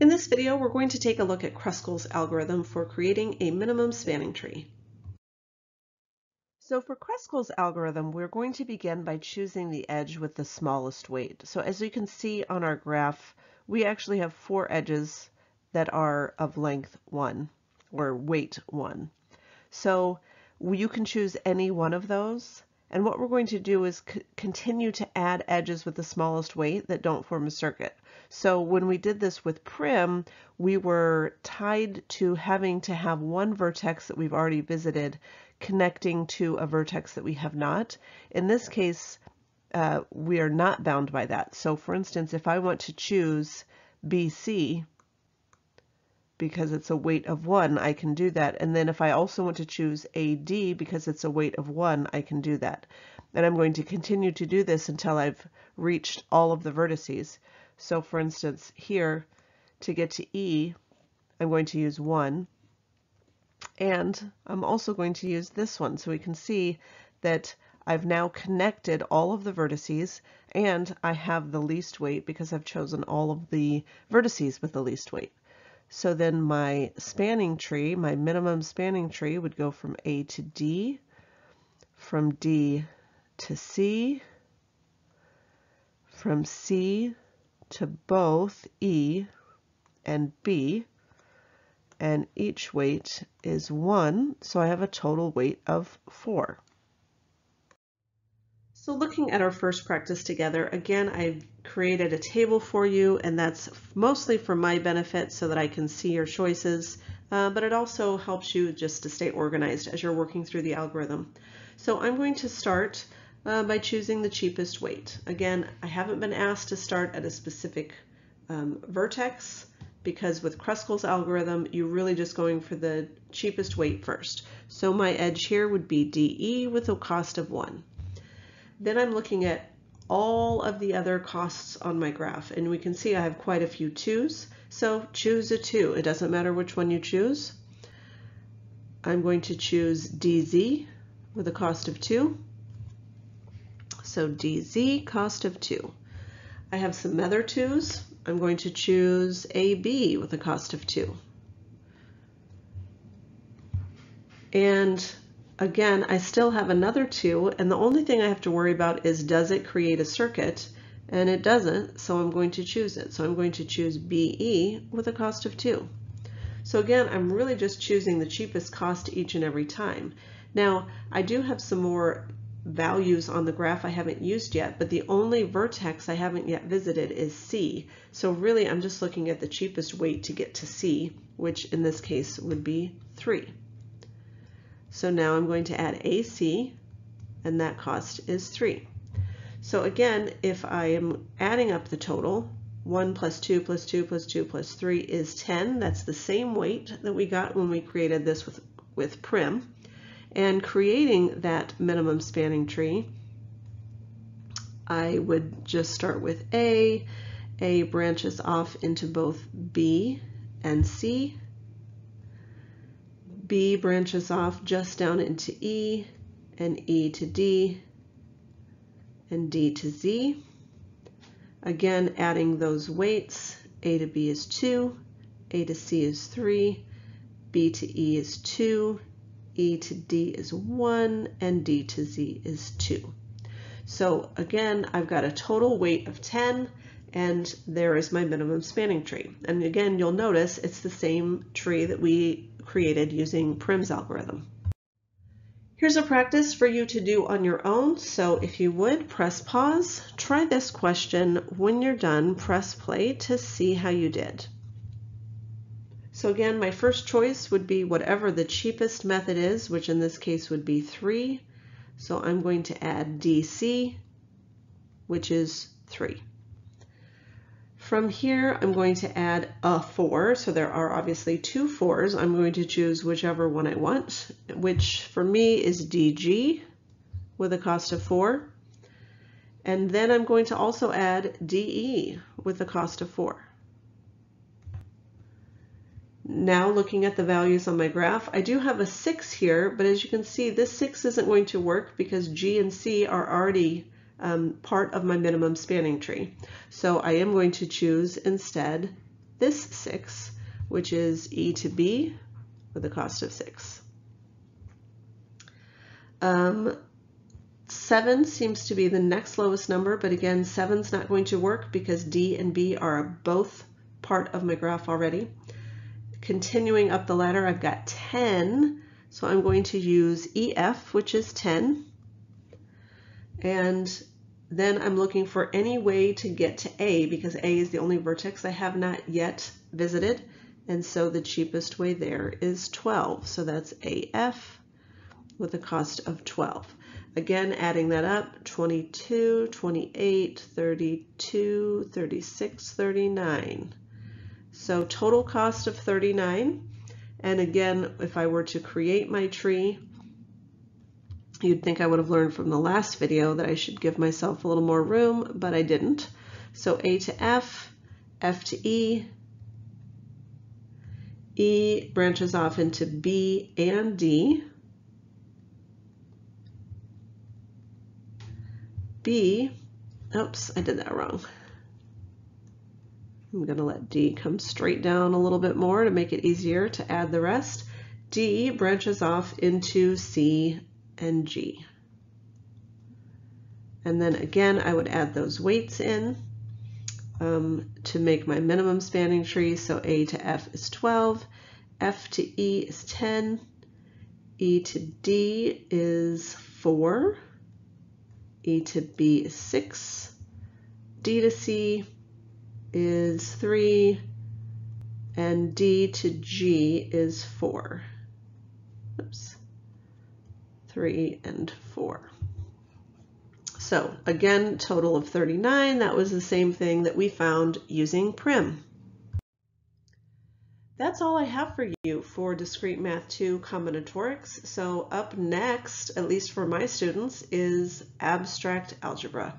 In this video, we're going to take a look at Kruskal's algorithm for creating a minimum spanning tree. So for Kruskal's algorithm, we're going to begin by choosing the edge with the smallest weight. So as you can see on our graph, we actually have four edges that are of length 1 or weight 1. So you can choose any one of those. And what we're going to do is continue to add edges with the smallest weight that don't form a circuit. So when we did this with Prim, we were tied to having to have one vertex that we've already visited connecting to a vertex that we have not. In this case, uh, we are not bound by that. So for instance, if I want to choose BC, because it's a weight of 1, I can do that. And then if I also want to choose AD because it's a weight of 1, I can do that. And I'm going to continue to do this until I've reached all of the vertices. So for instance, here, to get to E, I'm going to use 1. And I'm also going to use this one so we can see that I've now connected all of the vertices and I have the least weight because I've chosen all of the vertices with the least weight. So then my spanning tree, my minimum spanning tree would go from A to D, from D to C, from C to both E and B, and each weight is 1, so I have a total weight of 4. So looking at our first practice together, again, I've created a table for you, and that's mostly for my benefit so that I can see your choices, uh, but it also helps you just to stay organized as you're working through the algorithm. So I'm going to start uh, by choosing the cheapest weight. Again, I haven't been asked to start at a specific um, vertex because with Kruskal's algorithm, you're really just going for the cheapest weight first. So my edge here would be DE with a cost of 1. Then I'm looking at all of the other costs on my graph and we can see I have quite a few twos. So choose a two. It doesn't matter which one you choose. I'm going to choose DZ with a cost of two. So DZ cost of two. I have some other twos. I'm going to choose AB with a cost of two. And again, I still have another two, and the only thing I have to worry about is does it create a circuit? And it doesn't, so I'm going to choose it. So I'm going to choose BE with a cost of two. So again, I'm really just choosing the cheapest cost each and every time. Now, I do have some more values on the graph I haven't used yet, but the only vertex I haven't yet visited is C. So really, I'm just looking at the cheapest weight to get to C, which in this case would be 3. So now I'm going to add AC, and that cost is 3. So again, if I am adding up the total, 1 plus 2 plus 2 plus 2 plus 3 is 10. That's the same weight that we got when we created this with, with Prim. And creating that minimum spanning tree, I would just start with A. A branches off into both B and C, B branches off just down into E, and E to D, and D to Z. Again, adding those weights, A to B is 2, A to C is 3, B to E is 2, E to D is 1, and D to Z is 2. So again, I've got a total weight of 10, and there is my minimum spanning tree. And again, you'll notice it's the same tree that we created using Prim's algorithm. Here's a practice for you to do on your own. So if you would, press pause, try this question. When you're done, press play to see how you did. So again, my first choice would be whatever the cheapest method is, which in this case would be 3. So I'm going to add DC, which is 3. From here, I'm going to add a 4, so there are obviously two 4s. I'm going to choose whichever one I want, which for me is DG with a cost of 4. And then I'm going to also add DE with a cost of 4. Now looking at the values on my graph, I do have a 6 here, but as you can see, this 6 isn't going to work because G and C are already um, part of my minimum spanning tree. So I am going to choose instead this 6, which is e to b with a cost of 6. Um, 7 seems to be the next lowest number, but again, 7's not going to work because D and B are both part of my graph already. Continuing up the ladder, I've got 10, so I'm going to use EF, which is 10. And then I'm looking for any way to get to A because A is the only vertex I have not yet visited. And so the cheapest way there is 12. So that's AF with a cost of 12. Again, adding that up, 22, 28, 32, 36, 39. So total cost of 39. And again, if I were to create my tree, you'd think I would have learned from the last video that I should give myself a little more room, but I didn't. So A to F, F to E, E branches off into B and D. B, oops, I did that wrong. I'm going to let D come straight down a little bit more to make it easier to add the rest. D branches off into C and G. And then again, I would add those weights in um, to make my minimum spanning tree. So A to F is 12, F to E is 10, E to D is 4, E to B is 6, D to C is 3, and D to G is 4. Oops. 3 and 4. So again, total of 39. That was the same thing that we found using Prim. That's all I have for you for Discrete Math 2 Combinatorics. So up next, at least for my students, is Abstract Algebra.